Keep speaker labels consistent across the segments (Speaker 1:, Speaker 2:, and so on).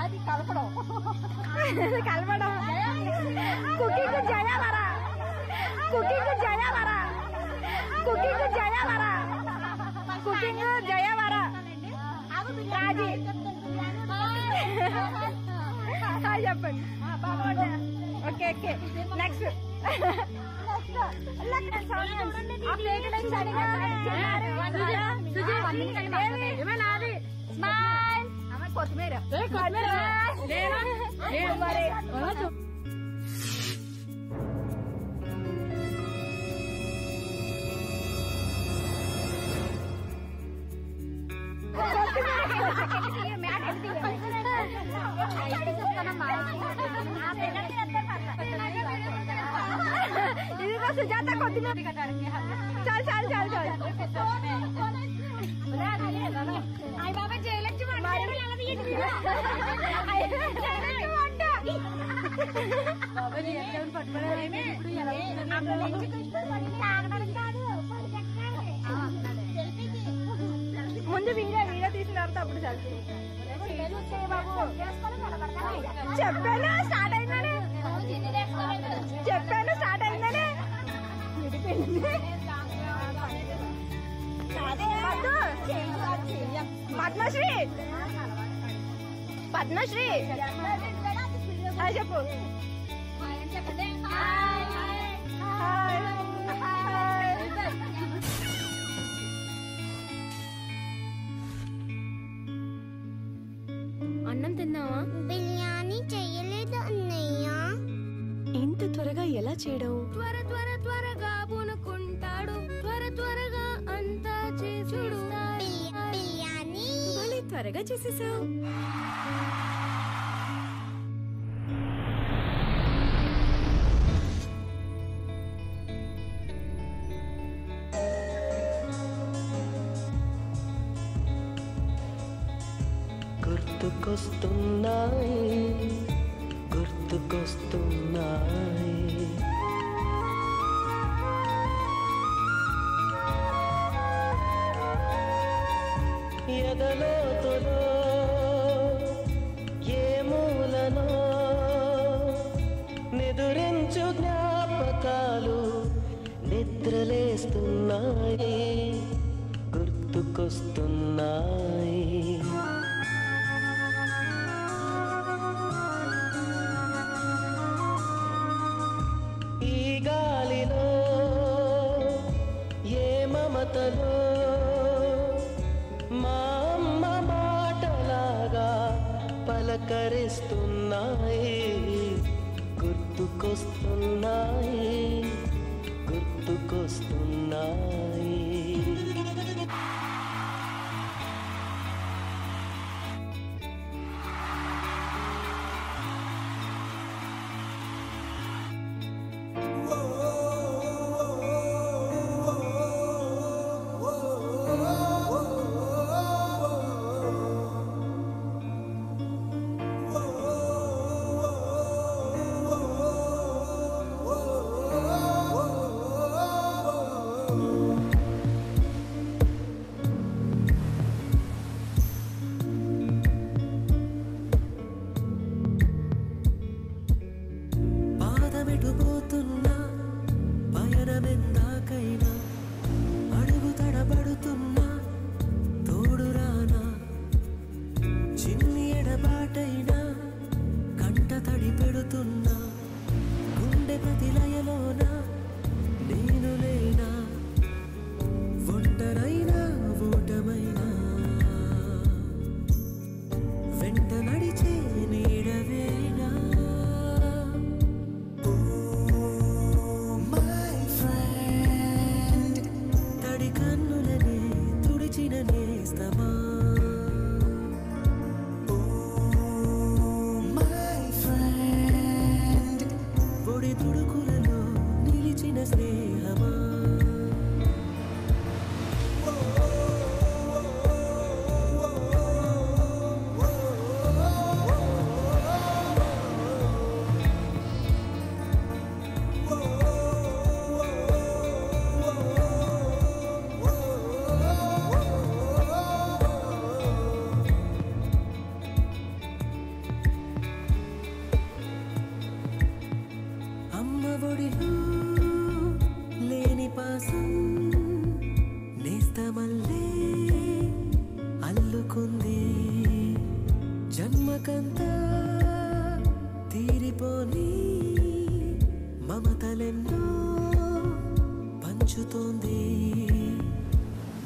Speaker 1: అది కలపడం
Speaker 2: కలపడం కుకింగ్ జయాలరా కుకింగ్ జయాలరా కుకింగ్ జయాలరా కుకింగ్ జయవరా రాజీ హాయ్ చెప్పండి ఓకే ఓకే నెక్స్ట్ కొత్తిమీర మరి ఇదిగో సుజాత కొద్దిగా చాలు చాలు చాలు చాలు ముందు వీడియో వీడియో తీసిన తర్వాత అప్పుడు చాలు చెప్పాను? స్టార్ట్ అయిందని? చెప్పాను? స్టార్ట్ అయిందని. పద్మశ్రీ! పద్మశ్రీ చెప్పు హాయ్. హాయ్.
Speaker 3: అన్నం తిన్నావా
Speaker 4: బిర్యానీ చెయ్యలేదు అన్నయ్య
Speaker 3: ఇంత త్వరగా ఎలా చేయడం త్వర త్వర త్వరగా పూనుకుంటాడు త్వర త్వరగా చేసేసావు.
Speaker 5: గుర్తుకొస్తున్నాయి గుర్తుకొస్తు గుర్తుకొస్తున్నాయి ఈ గాలిలో ఏ మమతలో మా అమ్మ మాటలాగా పలకరిస్తున్నాయి. గుర్తుకొస్తున్నాయి గుర్తుకొస్తున్నాయి. పోతున్నా పయనమెందాకైనా is the moon. ఒడిలో లేని పాసం నేస్తమల్లే అల్లుకుంది.
Speaker 1: జన్మకంతా తీరిపోని మమతలెన్నో పంచుతోంది.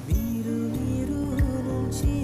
Speaker 1: మీరు మీరు నుంచి